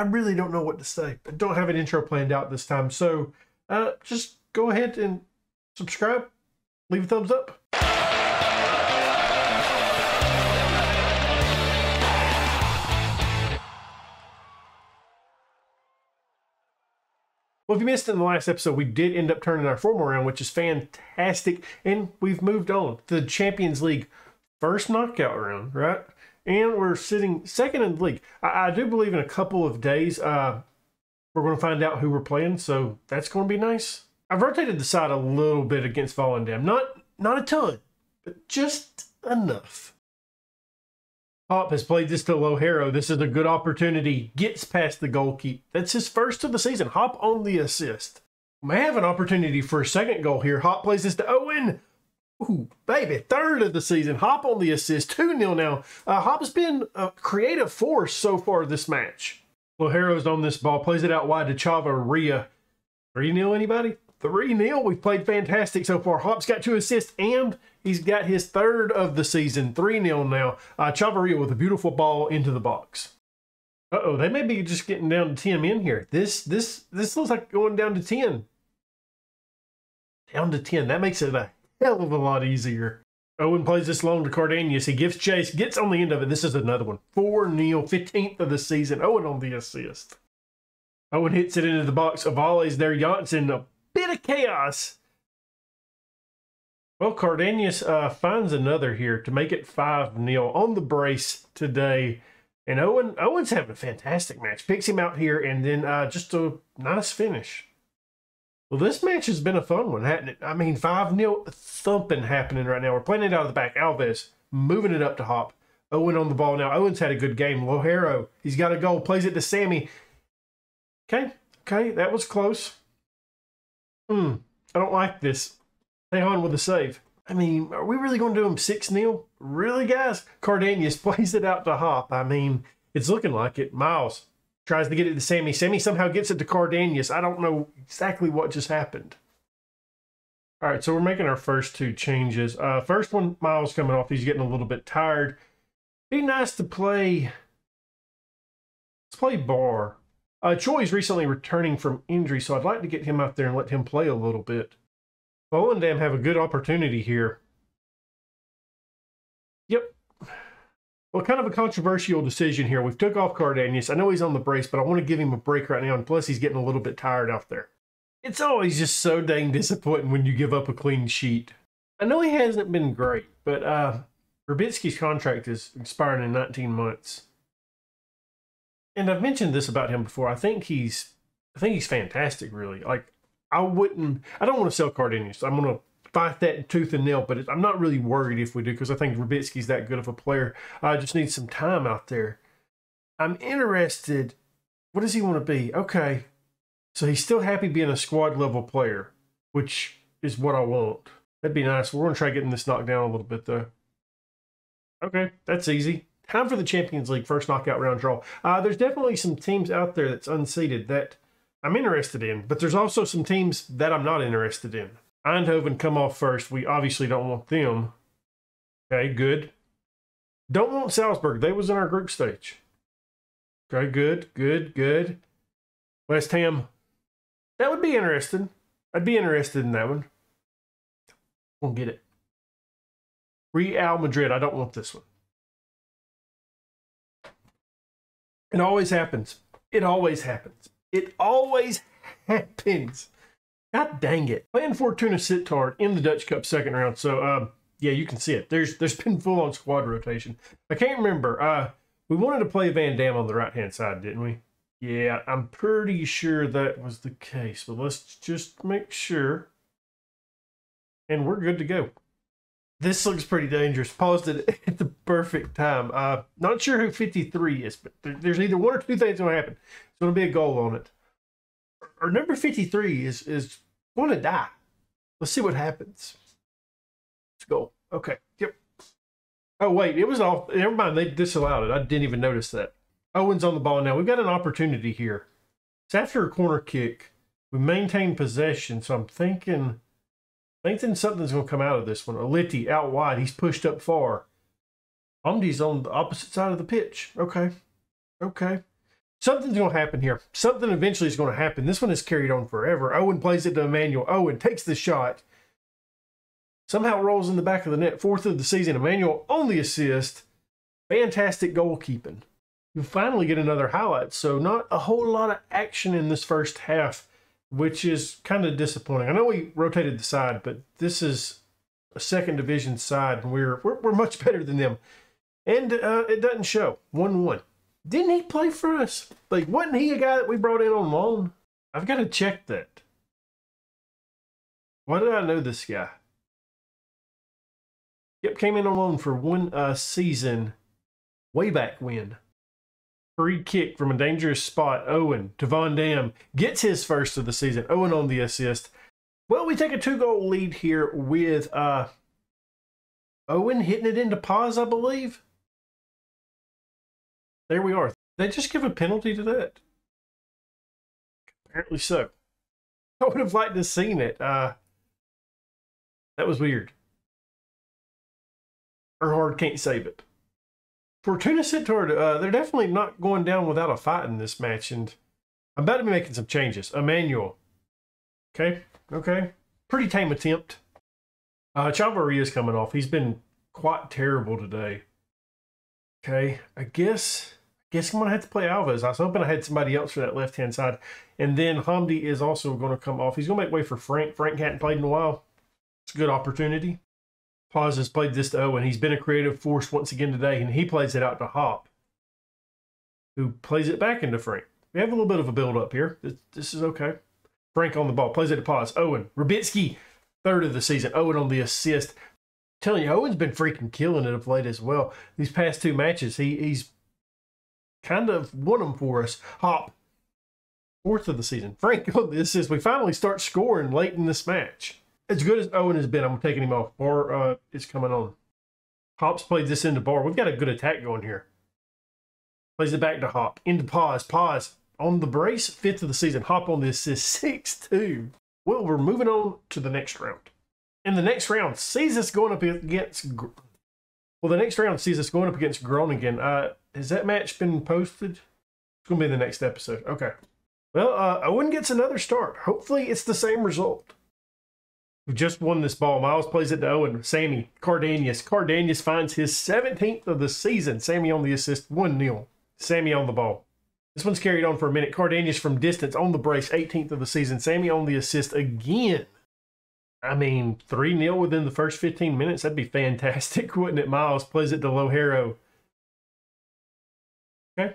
I really don't know what to say. I don't have an intro planned out this time. So uh, just go ahead and subscribe, leave a thumbs up. Well, if you missed it in the last episode, we did end up turning our form around, which is fantastic. And we've moved on to the Champions League first knockout round, right? And we're sitting second in the league. I, I do believe in a couple of days, uh, we're going to find out who we're playing. So that's going to be nice. I've rotated the side a little bit against Volendam. Not, not a ton, but just enough. Hop has played this to Lohero. This is a good opportunity. Gets past the goalkeeper. That's his first of the season. Hop on the assist. May have an opportunity for a second goal here. Hop plays this to Owen. Ooh, baby, third of the season. Hop on the assist. 2 0 now. Uh, Hop has been a creative force so far this match. Lojero's on this ball. Plays it out wide to Chava Chavarria. 3 0 anybody? 3 0. We've played fantastic so far. Hop's got two assists and he's got his third of the season. 3 0 now. Uh, Chavarria with a beautiful ball into the box. Uh oh, they may be just getting down to 10 in here. This this this looks like going down to 10. Down to 10. That makes it a hell of a lot easier. Owen plays this long to Cardanius. He gives chase, gets on the end of it. This is another one. 4 0, 15th of the season. Owen on the assist. Owen hits it into the box. Avale's there. Janssen, a bit of chaos. Well, Cardanius uh, finds another here to make it 5 0 on the brace today. And Owen Owen's having a fantastic match. Picks him out here and then uh, just a nice finish. Well, this match has been a fun one, hasn't it? I mean, 5 0 thumping happening right now. We're playing it out of the back. Alves moving it up to Hop. Owen on the ball now. Owen's had a good game. Lohero, he's got a goal, plays it to Sammy. Okay, okay, that was close. Hmm, I don't like this. Stay on with a save. I mean, are we really going to do him 6 0? Really, guys? Cardanius plays it out to Hop. I mean, it's looking like it. Miles tries to get it to Sammy. Sammy somehow gets it to Cardanius. I don't know exactly what just happened. All right, so we're making our first two changes. Uh, first one, Miles coming off. He's getting a little bit tired. Be nice to play. Let's play Bar. Uh, Choi's recently returning from injury, so I'd like to get him out there and let him play a little bit. Volendam have a good opportunity here. Yep. Well, kind of a controversial decision here. We've took off Cardanius. I know he's on the brace, but I want to give him a break right now. And plus, he's getting a little bit tired out there. It's always just so dang disappointing when you give up a clean sheet. I know he hasn't been great, but uh, Rubitsky's contract is expiring in 19 months. And I've mentioned this about him before. I think he's, I think he's fantastic. Really, like I wouldn't. I don't want to sell Cardanius. I'm going to fight that tooth and nail, but it, I'm not really worried if we do because I think Rubitsky's that good of a player. I just need some time out there. I'm interested. What does he want to be? Okay. So he's still happy being a squad level player, which is what I want. That'd be nice. We're going to try getting this knocked down a little bit, though. Okay, that's easy. Time for the Champions League first knockout round draw. Uh, there's definitely some teams out there that's unseeded that I'm interested in, but there's also some teams that I'm not interested in. Eindhoven come off first. We obviously don't want them. Okay, good. Don't want Salzburg. They was in our group stage. Okay, good, good, good. West Ham. That would be interesting. I'd be interested in that one. Won't get it. Real Madrid. I don't want this one. It always happens. It always happens. It always happens. God dang it. Playing Fortuna Sittard in the Dutch Cup second round. So, uh, yeah, you can see it. There's There's been full on squad rotation. I can't remember. Uh, we wanted to play Van Dam on the right hand side, didn't we? Yeah, I'm pretty sure that was the case. But let's just make sure. And we're good to go. This looks pretty dangerous. Paused it at the perfect time. Uh, not sure who 53 is, but there's either one or two things going to happen. It's going to be a goal on it or number 53 is is going to die. Let's see what happens. Let's go. Okay. Yep. Oh, wait. It was off. Never mind. They disallowed it. I didn't even notice that. Owen's on the ball now. We've got an opportunity here. It's after a corner kick. We maintain possession. So I'm thinking, thinking something's going to come out of this one. Aliti out wide. He's pushed up far. Hamdi's on the opposite side of the pitch. Okay. Okay. Something's going to happen here. Something eventually is going to happen. This one is carried on forever. Owen plays it to Emmanuel. Owen takes the shot. Somehow rolls in the back of the net. Fourth of the season. Emmanuel on the assist. Fantastic goalkeeping. You finally get another highlight. So not a whole lot of action in this first half, which is kind of disappointing. I know we rotated the side, but this is a second division side, and we're we're, we're much better than them. And uh, it doesn't show. 1 1. Didn't he play for us? Like, wasn't he a guy that we brought in on loan? I've got to check that. Why did I know this guy? Yep, came in on loan for one uh, season way back when. Free kick from a dangerous spot. Owen to Van Dam gets his first of the season. Owen on the assist. Well, we take a two goal lead here with uh, Owen hitting it into Paz, I believe. There we are. They just give a penalty to that. Apparently so. I would have liked to have seen it. Uh, that was weird. Erhard can't save it. Fortuna Sittard, uh, they're definitely not going down without a fight in this match, and I'm about to be making some changes. Emmanuel. Okay, okay. Pretty tame attempt. Uh, Chavarria is coming off. He's been quite terrible today. Okay, I guess guess I'm going to have to play Alves. I was hoping I had somebody else for that left hand side. And then Hamdi is also going to come off. He's going to make way for Frank. Frank hadn't played in a while. It's a good opportunity. Paz has played this to Owen. He's been a creative force once again today, and he plays it out to Hop, who plays it back into Frank. We have a little bit of a build up here. This, this is okay. Frank on the ball, plays it to Paz. Owen, Rubitsky, third of the season. Owen on the assist. Telling you, Owen's been freaking killing it of late as well. These past two matches, he he's kind of won them for us. Hop, fourth of the season. Frank on this is we finally start scoring late in this match. As good as Owen has been, I'm taking him off. Bar uh, is coming on. Hop's played this into Bar. We've got a good attack going here. Plays it back to Hop. Into Paz. Paz. On the brace, fifth of the season. Hop on this is 6 2. Well, we're moving on to the next round. In the next round, sees us going up against. Well, the next round sees us going up against Groningen. Uh, has that match been posted? It's going to be the next episode. Okay. Well, uh, Owen gets another start. Hopefully, it's the same result. We've just won this ball. Miles plays it to Owen. Sammy, Cardanius. Cardanius finds his 17th of the season. Sammy on the assist, 1 0. Sammy on the ball. This one's carried on for a minute. Cardanius from distance on the brace, 18th of the season. Sammy on the assist again. I mean, 3 0 within the first 15 minutes. That'd be fantastic, wouldn't it? Miles plays it to Lohero. Okay.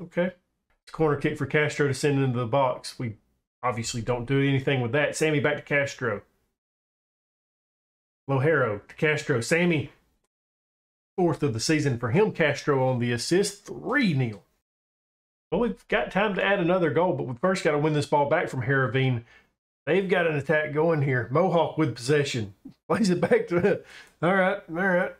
Okay. It's corner kick for Castro to send into the box. We obviously don't do anything with that. Sammy back to Castro. Lohero to Castro. Sammy, fourth of the season for him. Castro on the assist. 3 0. Well, we've got time to add another goal, but we first got to win this ball back from Heerenveen. They've got an attack going here. Mohawk with possession. Plays it back to. All right. All right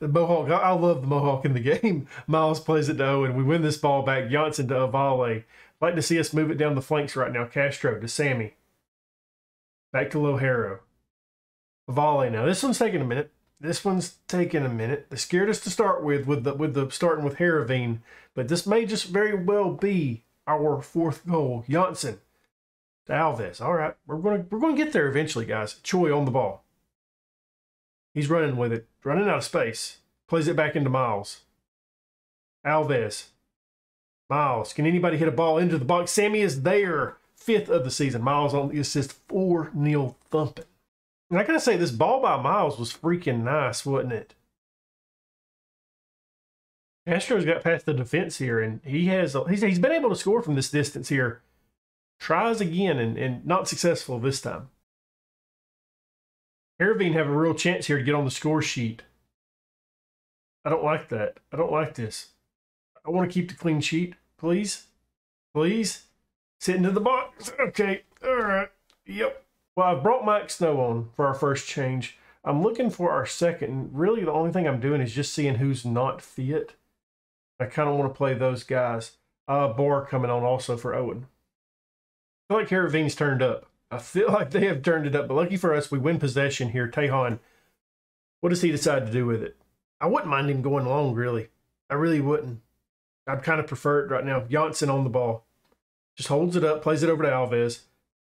the Mohawk. I love the Mohawk in the game. Miles plays it to Owen. We win this ball back. Johnson to Avale. Like to see us move it down the flanks right now. Castro to Sammy. Back to Lohero. Avale now. This one's taking a minute. This one's taking a minute. They scared us to start with, with the with the starting with Heerenveen, but this may just very well be our fourth goal. Janssen Alves. All right, we're gonna we're gonna get there eventually, guys. Choi on the ball. He's running with it, running out of space. Plays it back into Miles. Alves. Miles. Can anybody hit a ball into the box? Sammy is there. Fifth of the season. Miles on the assist. 4 nil thumping. And I gotta say, this ball by Miles was freaking nice, wasn't it? Castro's got past the defense here, and he has he's, he's been able to score from this distance here. Tries again and, and not successful this time. Heerenveen have a real chance here to get on the score sheet. I don't like that. I don't like this. I want to keep the clean sheet, please. Please. Sit into the box. Okay. All right. Yep. Well, I've brought Mike Snow on for our first change. I'm looking for our second. Really, the only thing I'm doing is just seeing who's not fit. I kind of want to play those guys. Uh, Bar coming on also for Owen. Feel like Heerenveen's turned up. I feel like they have turned it up, but lucky for us, we win possession here. Tejan, what does he decide to do with it? I wouldn't mind him going long, really. I really wouldn't. I'd kind of prefer it right now. Janssen on the ball. Just holds it up, plays it over to Alves.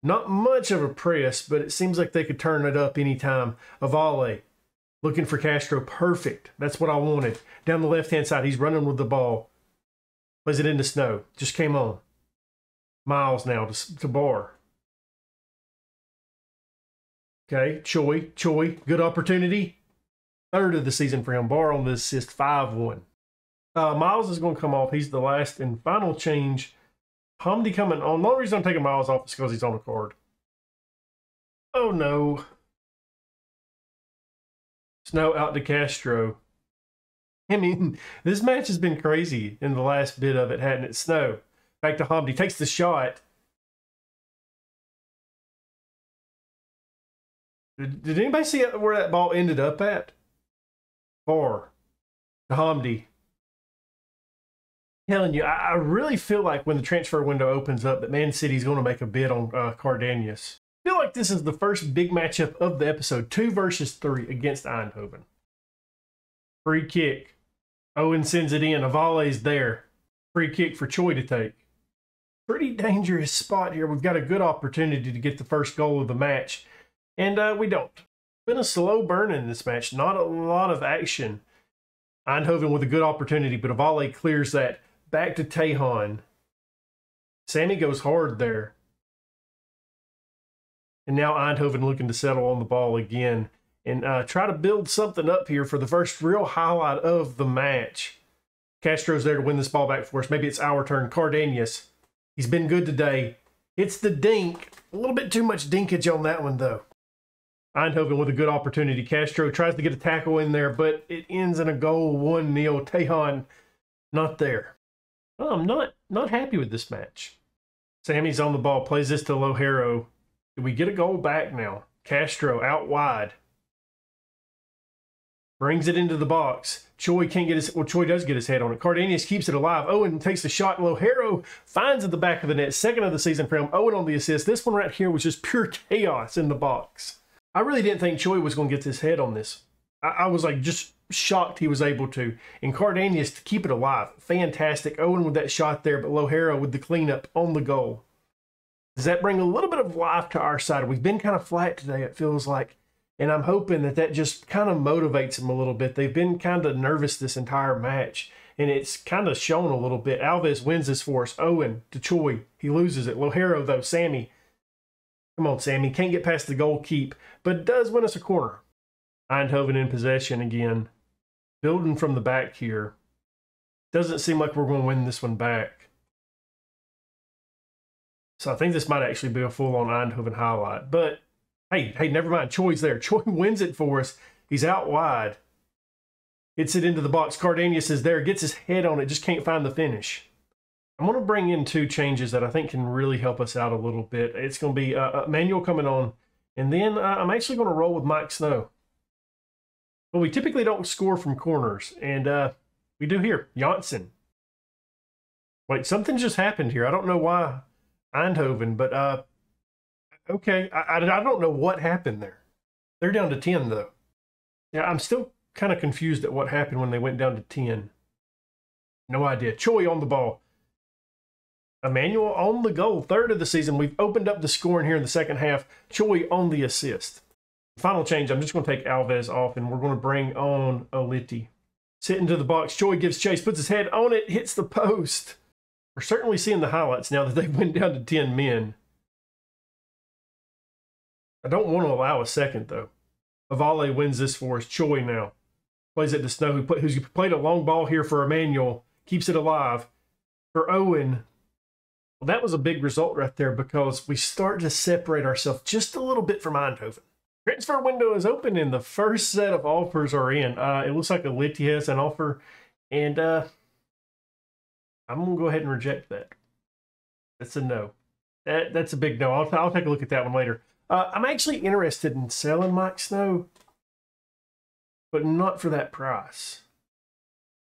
Not much of a press, but it seems like they could turn it up anytime. Avale looking for Castro. Perfect. That's what I wanted. Down the left hand side, he's running with the ball. Plays it into snow. Just came on. Miles now to, to Bar. Okay, Choi, Choi, good opportunity. Third of the season for him. Bar on the assist, 5 1. Uh, Miles is going to come off. He's the last and final change. Hamdi coming on. The only reason I'm taking Miles off is because he's on the card. Oh no. Snow out to Castro. I mean, this match has been crazy in the last bit of it, hadn't it? Snow. Back to Hamdi. Takes the shot. Did, did anybody see where that ball ended up at? Far. To Hamdi telling you, I, I, really feel like when the transfer window opens up, that Man City's going to make a bid on uh, Cardanius. I feel like this is the first big matchup of the episode, two versus three against Eindhoven. Free kick. Owen sends it in. Avale's there. Free kick for Choi to take. Pretty dangerous spot here. We've got a good opportunity to get the first goal of the match, and uh, we don't. Been a slow burn in this match. Not a lot of action. Eindhoven with a good opportunity, but Avale clears that back to Tejan. Sammy goes hard there. And now Eindhoven looking to settle on the ball again and uh, try to build something up here for the first real highlight of the match. Castro's there to win this ball back for us. Maybe it's our turn. Cardanius. He's been good today. It's the dink. A little bit too much dinkage on that one, though. Eindhoven with a good opportunity. Castro tries to get a tackle in there, but it ends in a goal 1 0. Tejan not there. Well, I'm not not happy with this match. Sammy's on the ball, plays this to Lohero. Do we get a goal back now? Castro out wide. Brings it into the box. Choi can't get his well, Choi does get his head on it. Cardanius keeps it alive. Owen takes the shot. and Lohero finds it at the back of the net. Second of the season for him. Owen on the assist. This one right here was just pure chaos in the box. I really didn't think Choi was going to get his head on this. I, I was like just shocked he was able to. And Cardanius to keep it alive. Fantastic. Owen with that shot there, but Lohero with the cleanup on the goal. Does that bring a little bit of life to our side? We've been kind of flat today, it feels like. And I'm hoping that that just kind of motivates them a little bit. They've been kind of nervous this entire match. And it's kind of shown a little bit. Alves wins this for us. Owen to Choi. He loses it. Lohero, though. Sammy. Come on, Sammy. Can't get past the goal keep, but does win us a corner. Eindhoven in possession again building from the back here. Doesn't seem like we're going to win this one back. So I think this might actually be a full-on Eindhoven highlight. But hey, hey, never mind. Choi's there. Choi wins it for us. He's out wide. Hits it into the box. Cardanius is there. Gets his head on it. Just can't find the finish. I'm going to bring in two changes that I think can really help us out a little bit. It's going to be uh, uh Manuel coming on. And then uh, I'm actually going to roll with Mike Snow. But we typically don't score from corners, and uh, we do here. Janssen. Wait, something just happened here. I don't know why Eindhoven, but uh, okay. I, I, I don't know what happened there. They're down to 10, though. Yeah, I'm still kind of confused at what happened when they went down to 10. No idea. Choi on the ball. Emmanuel on the goal. Third of the season. We've opened up the scoring here in the second half. Choi on the assist. Final change, I'm just going to take Alves off and we're going to bring on Aliti. Sit into the box. Choi gives chase, puts his head on it, hits the post. We're certainly seeing the highlights now that they went down to 10 men. I don't want to allow a second, though. Avale wins this for us. Choi now. Plays it to Snow, who who's played a long ball here for Emmanuel. Keeps it alive. For Owen. Well, that was a big result right there because we start to separate ourselves just a little bit from Eindhoven. Transfer window is open and the first set of offers are in. Uh, it looks like Aliti has an offer, and uh, I'm gonna go ahead and reject that. That's a no. That that's a big no. I'll, I'll take a look at that one later. Uh, I'm actually interested in selling Mike Snow, but not for that price.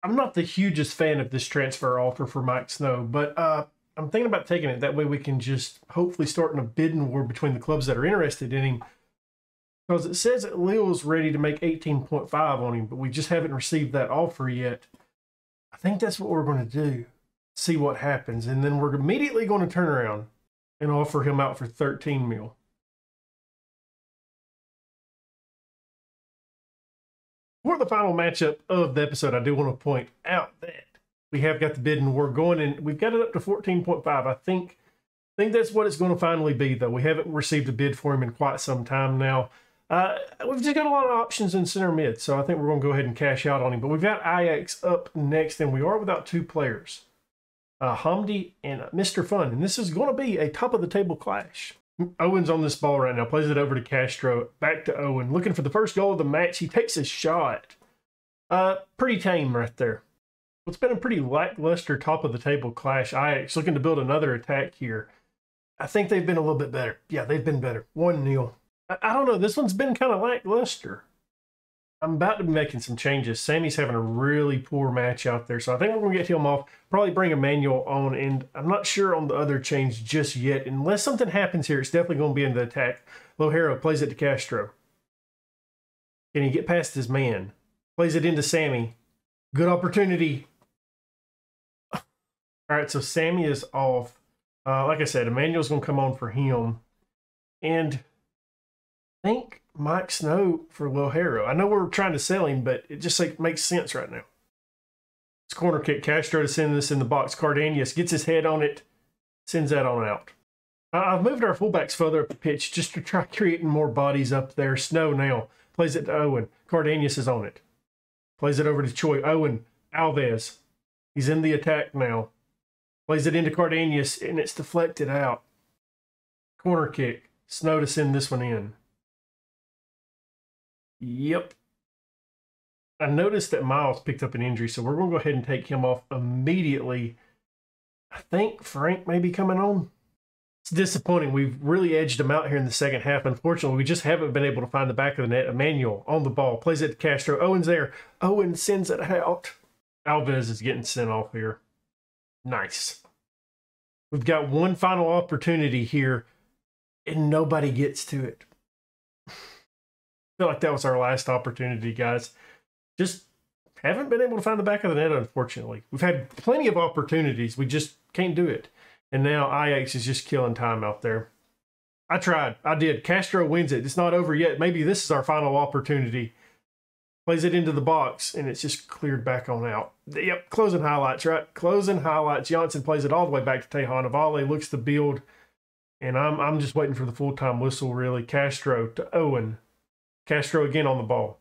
I'm not the hugest fan of this transfer offer for Mike Snow, but uh, I'm thinking about taking it. That way we can just hopefully start in a bidding war between the clubs that are interested in him because it says that Lille's ready to make 18.5 on him, but we just haven't received that offer yet. I think that's what we're going to do. see what happens. And then we're immediately going to turn around and offer him out for 13 mil. For the final matchup of the episode, I do want to point out that we have got the bidding war going and we've got it up to 14.5. I think I think that's what it's going to finally be, though. We haven't received a bid for him in quite some time now. Uh, we've just got a lot of options in center mid, so I think we're going to go ahead and cash out on him. But we've got Ajax up next, and we are without two players, uh, Hamdi and Mr. Fun. And this is going to be a top of the table clash. Owen's on this ball right now, plays it over to Castro, back to Owen, looking for the first goal of the match. He takes a shot. Uh, pretty tame right there. It's been a pretty lackluster top of the table clash. Ajax looking to build another attack here. I think they've been a little bit better. Yeah, they've been better. One nil. I, I don't know. This one's been kind of lackluster. I'm about to be making some changes. Sammy's having a really poor match out there, so I think we're going to get him off. Probably bring Emmanuel on, and I'm not sure on the other change just yet. Unless something happens here, it's definitely going to be in the attack. Lohero plays it to Castro. Can he get past his man? Plays it into Sammy. Good opportunity. All right, so Sammy is off. Uh, like I said, Emmanuel's going to come on for him. And I think Mike Snow for Will Harrow. I know we're trying to sell him, but it just like makes sense right now. It's corner kick. Castro to send this in the box. Cardanius gets his head on it, sends that on out. I've moved our fullbacks further up the pitch just to try creating more bodies up there. Snow now plays it to Owen. Cardanius is on it. Plays it over to Choi. Owen Alves. He's in the attack now. Plays it into Cardanius, and it's deflected out. Corner kick. Snow to send this one in. Yep. I noticed that Miles picked up an injury, so we're going to go ahead and take him off immediately. I think Frank may be coming on. It's disappointing. We've really edged him out here in the second half. Unfortunately, we just haven't been able to find the back of the net. Emmanuel on the ball, plays it to Castro. Owen's there. Owen sends it out. Alves is getting sent off here. Nice. We've got one final opportunity here, and nobody gets to it. I feel like that was our last opportunity, guys. Just haven't been able to find the back of the net, unfortunately. We've had plenty of opportunities. We just can't do it. And now Ajax is just killing time out there. I tried. I did. Castro wins it. It's not over yet. Maybe this is our final opportunity plays it into the box, and it's just cleared back on out. Yep, closing highlights, right? Closing highlights. Johnson plays it all the way back to Tejan. Avale looks to build, and I'm I'm just waiting for the full time whistle. Really, Castro to Owen. Castro again on the ball.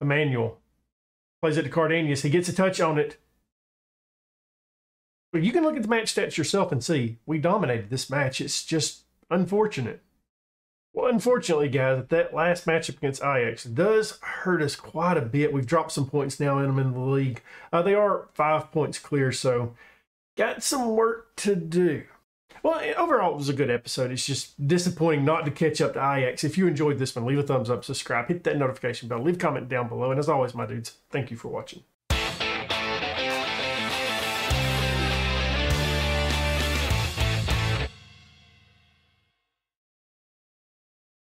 Emmanuel plays it to Cardanius. He gets a touch on it. But you can look at the match stats yourself and see we dominated this match. It's just unfortunate. Well, unfortunately, guys, that last matchup against Ajax does hurt us quite a bit. We've dropped some points now in them in the league. Uh, they are five points clear, so got some work to do. Well, overall, it was a good episode. It's just disappointing not to catch up to Ajax. If you enjoyed this one, leave a thumbs up, subscribe, hit that notification bell, leave a comment down below. And as always, my dudes, thank you for watching.